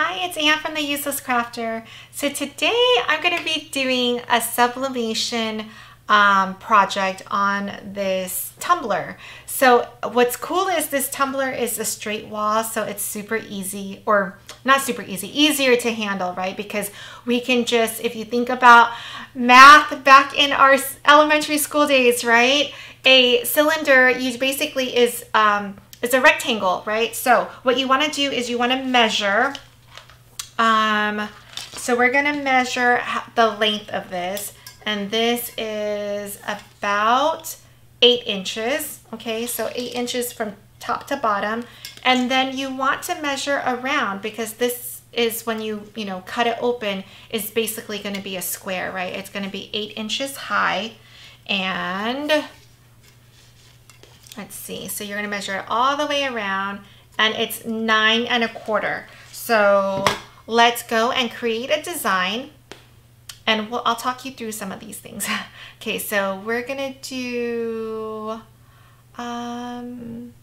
Hi, it's Anne from The Useless Crafter. So today I'm going to be doing a sublimation um, project on this tumbler. So what's cool is this tumbler is a straight wall, so it's super easy, or not super easy, easier to handle, right? Because we can just, if you think about math back in our elementary school days, right? A cylinder you basically is um, it's a rectangle, right? So what you want to do is you want to measure. Um, so we're going to measure the length of this. And this is about eight inches. Okay, so eight inches from top to bottom. And then you want to measure around because this is when you, you know, cut it open is basically going to be a square, right? It's going to be eight inches high and Let's see. So you're going to measure it all the way around and it's nine and a quarter. So let's go and create a design and we'll, I'll talk you through some of these things. okay, so we're to do, um,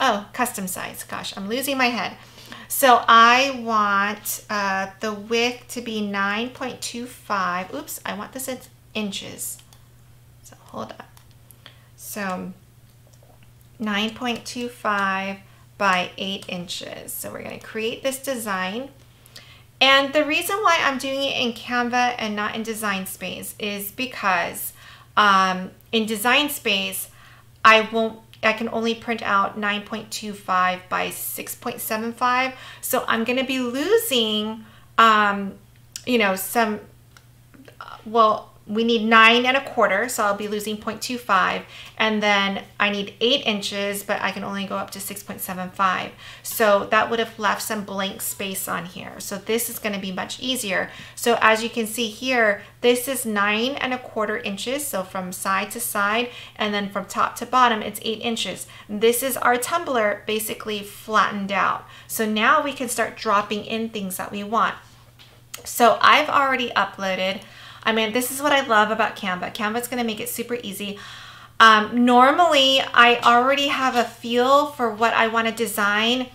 oh, custom size. Gosh, I'm losing my head. So I want uh, the width to be 9.25. Oops, I want this in inches. So hold up. So 9.25 by 8 inches. So we're going to create this design. And the reason why I'm doing it in Canva and not in Design Space is because um, in Design Space, I won't I can only print out 9.25 by 6.75. So I'm going to be losing, um, you know, some, well, we need nine and a quarter, so I'll be losing 0.25. And then I need eight inches, but I can only go up to 6.75. So that would have left some blank space on here. So this is gonna be much easier. So as you can see here, this is nine and a quarter inches. So from side to side, and then from top to bottom, it's eight inches. This is our tumbler basically flattened out. So now we can start dropping in things that we want. So I've already uploaded I mean, this is what I love about Canva. Canva is going to make it super easy. Um, normally, I already have a feel for what I want to design.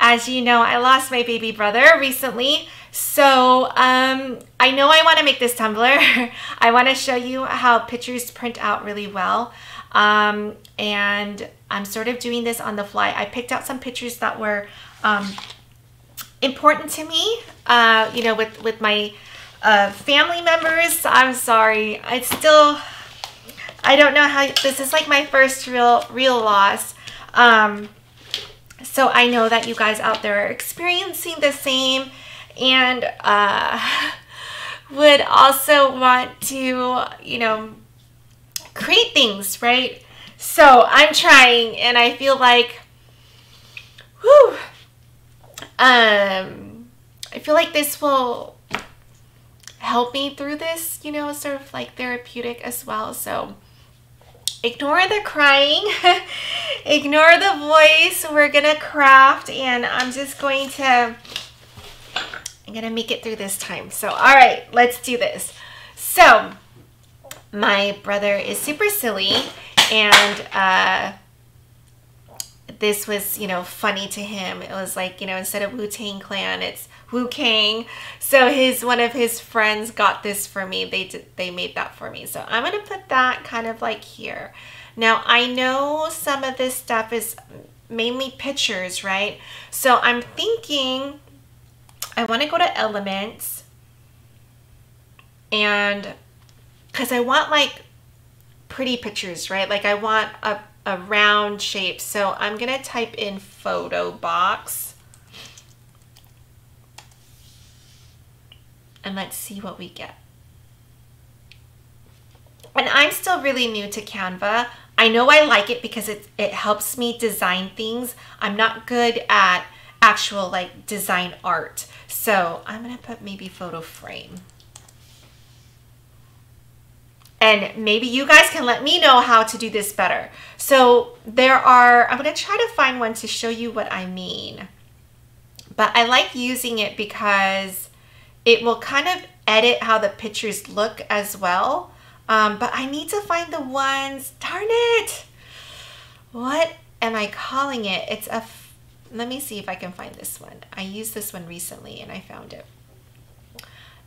As you know, I lost my baby brother recently. So um, I know I want to make this tumbler. I want to show you how pictures print out really well. Um, and I'm sort of doing this on the fly. I picked out some pictures that were um, important to me, uh, you know, with, with my uh, family members, I'm sorry. I still, I don't know how, this is like my first real, real loss. Um, so I know that you guys out there are experiencing the same and uh, would also want to, you know, create things, right? So I'm trying and I feel like, whew, um, I feel like this will help me through this, you know, sort of like therapeutic as well. So ignore the crying, ignore the voice. We're gonna craft and I'm just going to, I'm gonna make it through this time. So, all right, let's do this. So my brother is super silly and uh, this was, you know, funny to him. It was like, you know, instead of Wu-Tang Clan, it's Wu Kang. So his one of his friends got this for me. They did, they made that for me. So I'm going to put that kind of like here. Now I know some of this stuff is mainly pictures, right? So I'm thinking I want to go to elements and because I want like pretty pictures, right? Like I want a, a round shape. So I'm going to type in photo box and let's see what we get. And I'm still really new to Canva. I know I like it because it, it helps me design things. I'm not good at actual like design art. So I'm gonna put maybe photo frame. And maybe you guys can let me know how to do this better. So there are, I'm gonna try to find one to show you what I mean. But I like using it because it will kind of edit how the pictures look as well. Um, but I need to find the ones, darn it. What am I calling it? It's a, let me see if I can find this one. I used this one recently and I found it.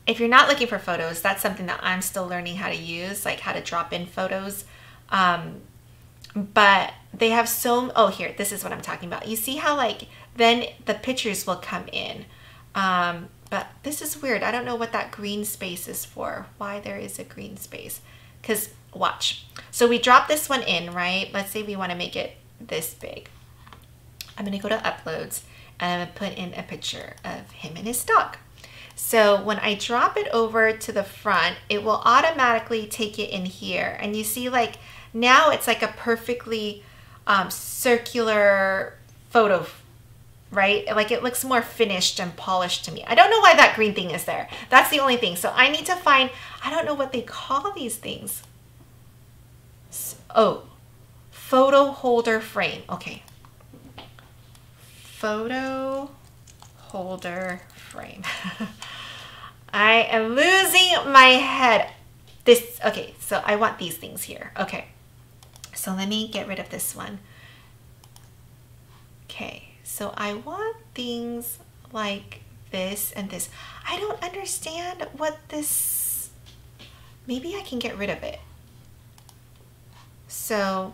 If you're not looking for photos, that's something that I'm still learning how to use, like how to drop in photos. Um, but they have so, oh, here, this is what I'm talking about. You see how like, then the pictures will come in. Um, but this is weird. I don't know what that green space is for, why there is a green space. Because watch. So we drop this one in, right? Let's say we want to make it this big. I'm going to go to uploads and I'm going to put in a picture of him and his dog. So when I drop it over to the front, it will automatically take it in here. And you see like now it's like a perfectly um, circular photo right? Like it looks more finished and polished to me. I don't know why that green thing is there. That's the only thing. So I need to find, I don't know what they call these things. Oh, photo holder frame. Okay. Photo holder frame. I am losing my head. This, okay, so I want these things here. Okay, so let me get rid of this one. Okay, so I want things like this and this. I don't understand what this, maybe I can get rid of it. So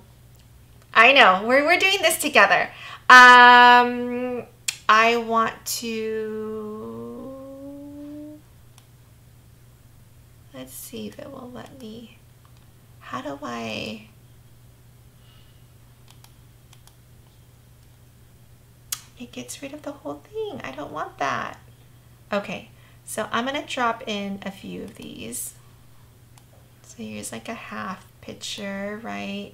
I know we're, we're doing this together. Um, I want to, let's see if it will let me, how do I, it gets rid of the whole thing. I don't want that. Okay, so I'm gonna drop in a few of these. So here's like a half picture, right?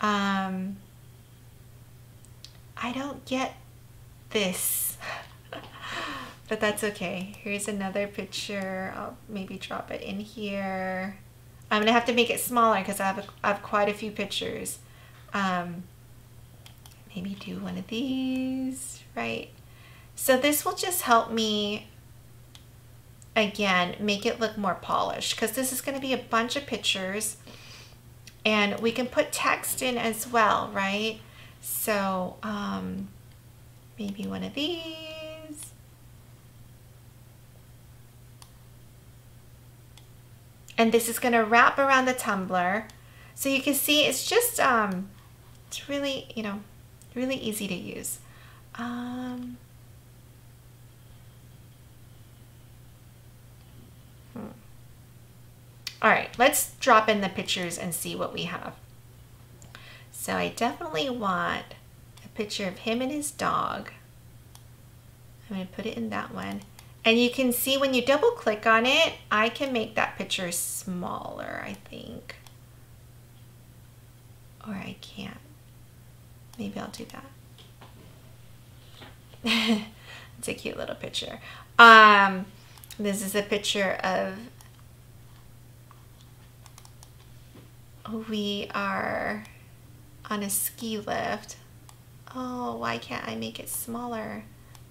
Um, I don't get this, but that's okay. Here's another picture. I'll maybe drop it in here. I'm gonna have to make it smaller because I have, a, I have quite a few pictures. Um, maybe do one of these, right? So this will just help me, again, make it look more polished because this is going to be a bunch of pictures and we can put text in as well, right? So um, maybe one of these. And this is going to wrap around the tumbler. So you can see it's just, um, it's really, you know, Really easy to use. Um, hmm. All right, let's drop in the pictures and see what we have. So I definitely want a picture of him and his dog. I'm to put it in that one. And you can see when you double click on it, I can make that picture smaller, I think. Or I can't. Maybe I'll do that. it's a cute little picture. Um, this is a picture of we are on a ski lift. Oh, why can't I make it smaller?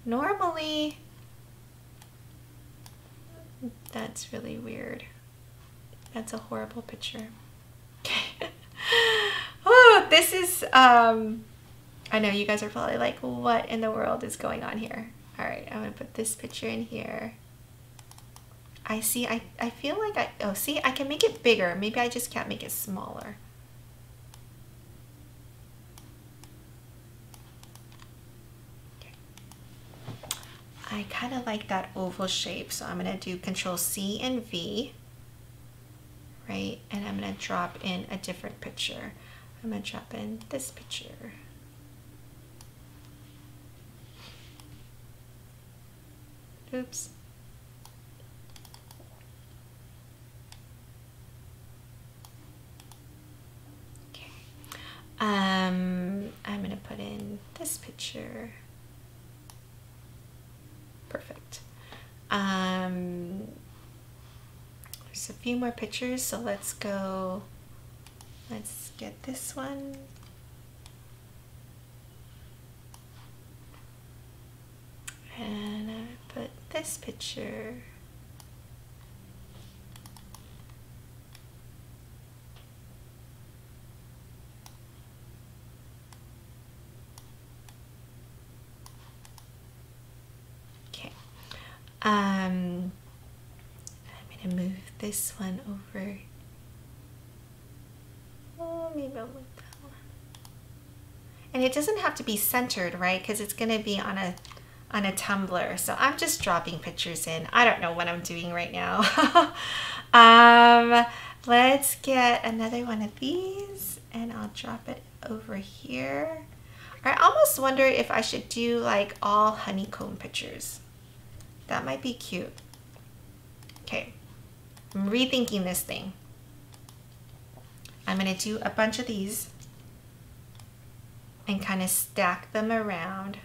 Normally, that's really weird. That's a horrible picture. oh, this is, um, I know you guys are probably like, what in the world is going on here? All right, I'm gonna put this picture in here. I see, I, I feel like I, oh, see, I can make it bigger. Maybe I just can't make it smaller. I kind of like that oval shape, so I'm gonna do Control C and V, right? And I'm gonna drop in a different picture. I'm gonna drop in this picture. Oops. Okay. Um, I'm gonna put in this picture. Perfect. Um, there's a few more pictures, so let's go, let's get this one. And I put this picture. Okay. Um, I'm going to move this one over. Oh, maybe I'll move that one. And it doesn't have to be centered, right? Because it's going to be on a on a tumbler. So I'm just dropping pictures in. I don't know what I'm doing right now. um, let's get another one of these and I'll drop it over here. I almost wonder if I should do like all honeycomb pictures. That might be cute. Okay, I'm rethinking this thing. I'm gonna do a bunch of these and kind of stack them around.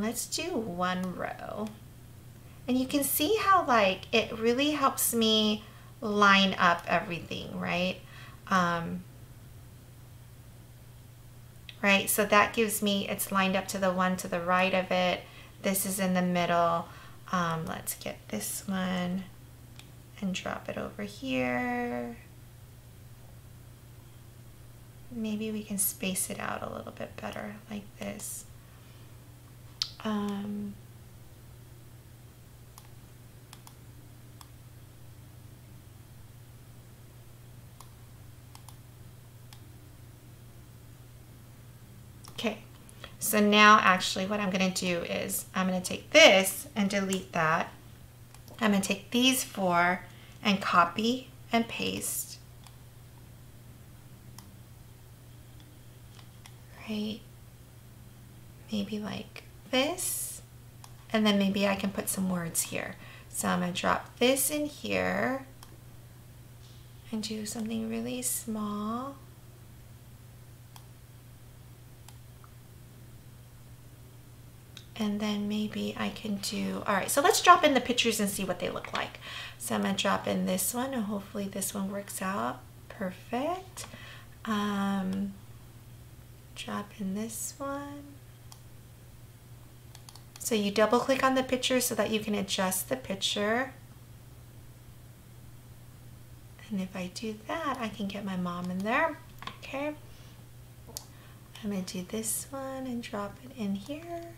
Let's do one row. And you can see how like it really helps me line up everything, right? Um, right, so that gives me, it's lined up to the one to the right of it. This is in the middle. Um, let's get this one and drop it over here. Maybe we can space it out a little bit better like this. Um, okay, so now actually what I'm going to do is I'm going to take this and delete that. I'm going to take these four and copy and paste. Right, maybe like this, and then maybe I can put some words here. So I'm gonna drop this in here and do something really small. And then maybe I can do, all right, so let's drop in the pictures and see what they look like. So I'm gonna drop in this one and hopefully this one works out perfect. Um, drop in this one. So you double click on the picture so that you can adjust the picture. And if I do that, I can get my mom in there. Okay. I'm going to do this one and drop it in here.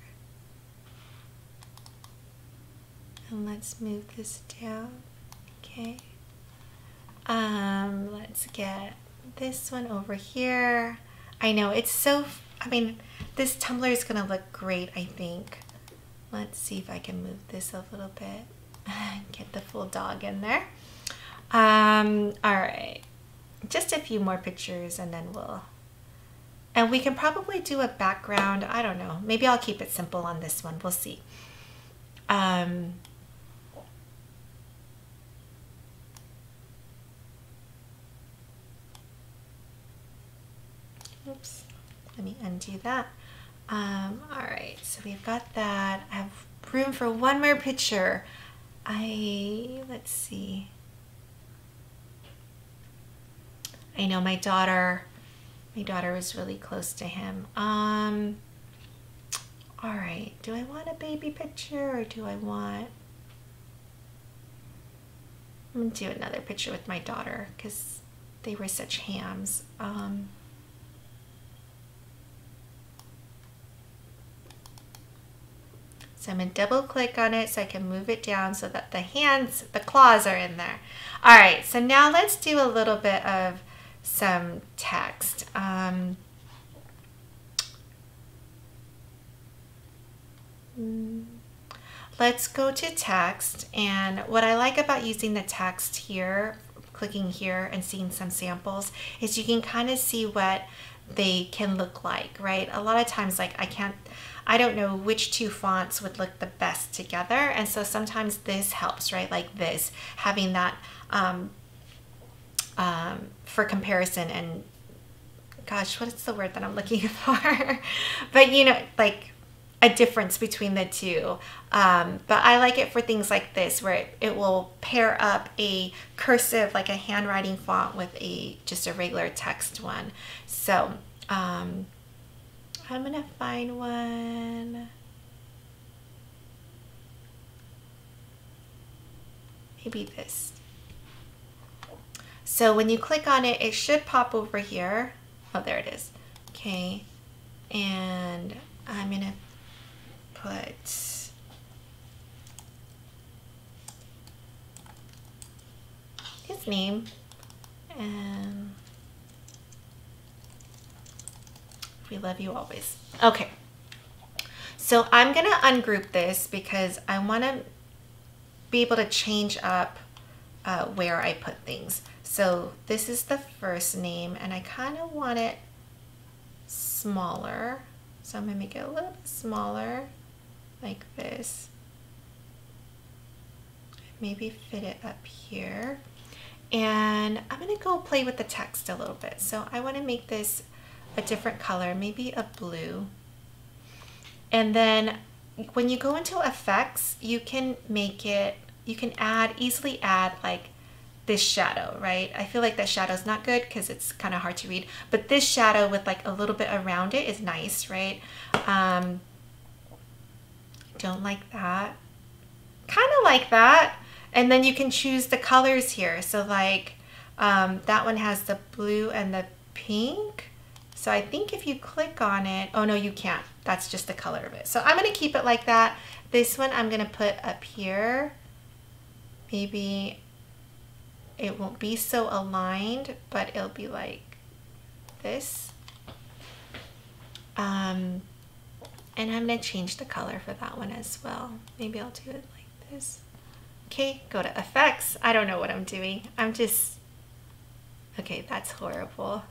And let's move this down. Okay. Um, let's get this one over here. I know it's so, I mean, this tumbler is going to look great, I think. Let's see if I can move this a little bit. And get the full dog in there. Um, all right, just a few more pictures and then we'll, and we can probably do a background. I don't know. Maybe I'll keep it simple on this one. We'll see. Um, oops, let me undo that. Um, all right, so we've got that. I have room for one more picture. I, let's see. I know my daughter, my daughter was really close to him. Um, all right, do I want a baby picture or do I want, I'm gonna do another picture with my daughter because they were such hams. Um, So I'm to double click on it so I can move it down so that the hands, the claws are in there. All right, so now let's do a little bit of some text. Um, let's go to text. And what I like about using the text here, clicking here and seeing some samples, is you can kind of see what they can look like, right? A lot of times, like I can't, I don't know which two fonts would look the best together. And so sometimes this helps, right? Like this, having that um, um, for comparison and gosh, what is the word that I'm looking for? but you know, like a difference between the two. Um, but I like it for things like this where it, it will pair up a cursive, like a handwriting font with a just a regular text one. So um, I'm gonna find one. Maybe this. So when you click on it, it should pop over here. Oh, there it is. Okay, and I'm gonna put his name and we love you always. Okay, so I'm gonna ungroup this because I wanna be able to change up uh, where I put things. So this is the first name and I kind of want it smaller. So I'm gonna make it a little bit smaller like this. Maybe fit it up here. And I'm gonna go play with the text a little bit. So I wanna make this a different color, maybe a blue. And then when you go into effects, you can make it, you can add, easily add like this shadow, right? I feel like that shadow is not good because it's kind of hard to read, but this shadow with like a little bit around it is nice, right? Um, don't like that. Kind of like that. And then you can choose the colors here. So like um, that one has the blue and the pink. So I think if you click on it, oh no, you can't. That's just the color of it. So I'm gonna keep it like that. This one I'm gonna put up here. Maybe it won't be so aligned, but it'll be like this. Um, and I'm gonna change the color for that one as well. Maybe I'll do it like this. Okay, go to effects. I don't know what I'm doing. I'm just, okay, that's horrible.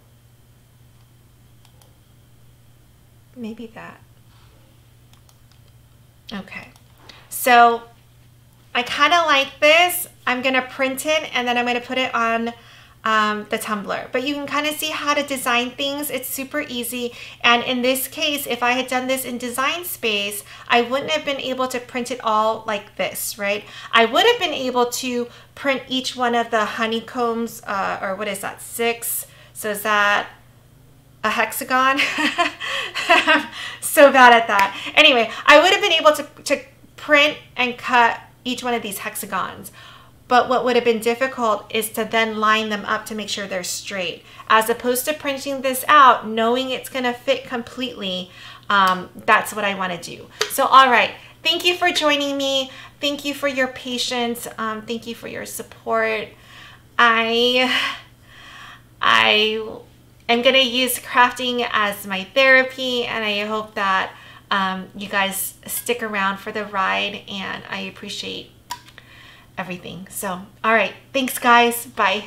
Maybe that. Okay, so I kind of like this. I'm gonna print it and then I'm gonna put it on um, the tumbler. But you can kind of see how to design things. It's super easy. And in this case, if I had done this in Design Space, I wouldn't have been able to print it all like this, right? I would have been able to print each one of the honeycombs, uh, or what is that, six? So is that a hexagon? so bad at that. Anyway, I would have been able to, to print and cut each one of these hexagons. But what would have been difficult is to then line them up to make sure they're straight. As opposed to printing this out, knowing it's gonna fit completely, um, that's what I wanna do. So, all right, thank you for joining me. Thank you for your patience. Um, thank you for your support. I, I am gonna use crafting as my therapy and I hope that um, you guys stick around for the ride and I appreciate everything. So, all right. Thanks, guys. Bye.